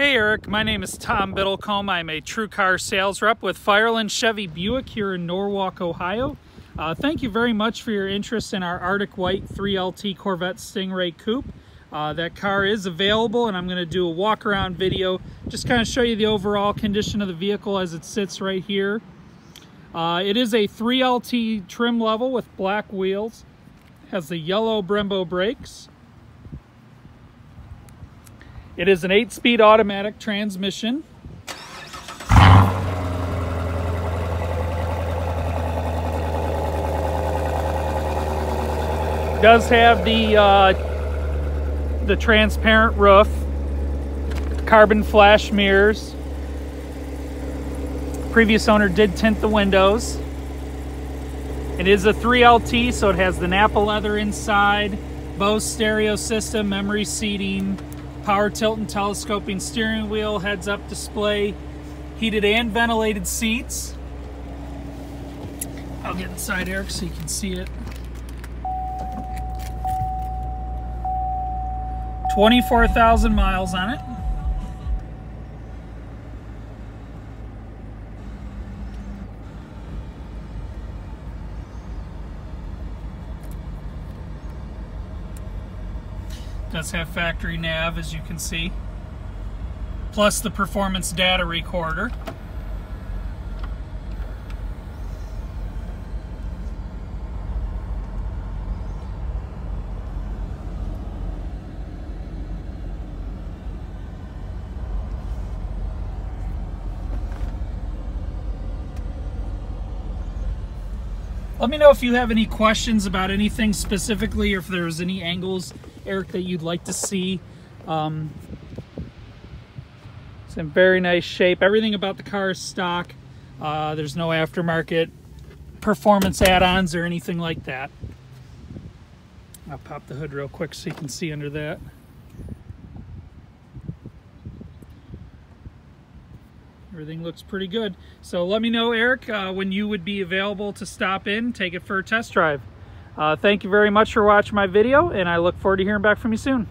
Hey Erik, my name is Tom Biddlecombe. I'm a TrueCar sales rep with Firelands Chevy Buick here in Norwalk, Ohio. Uh, thank you very much for your interest in our Arctic White 3LT Corvette Stingray Coupe. Uh, that car is available and I'm going to do a walk around video, just kind of show you the overall condition of the vehicle as it sits right here. Uh, it is a 3LT trim level with black wheels, has the yellow Brembo brakes, it is an eight speed automatic transmission. Does have the uh, the transparent roof, carbon flash mirrors. Previous owner did tint the windows. It is a 3LT, so it has the Nappa leather inside, Bose stereo system, memory seating, power tilt and telescoping steering wheel, heads up display, heated and ventilated seats. I'll get inside Erik so you can see it. 24,000 miles on it. Does have factory nav as you can see plus the performance data recorder Let me know if you have any questions about anything specifically or if there's any angles Erik, that you'd like to see. Um, it's in very nice shape. Everything about the car is stock. Uh, there's no aftermarket performance add-ons or anything like that. I'll pop the hood real quick so you can see under that. Everything looks pretty good. So let me know, Erik, uh, when you would be available to stop in, take it for a test drive. Uh, thank you very much for watching my video, and I look forward to hearing back from you soon.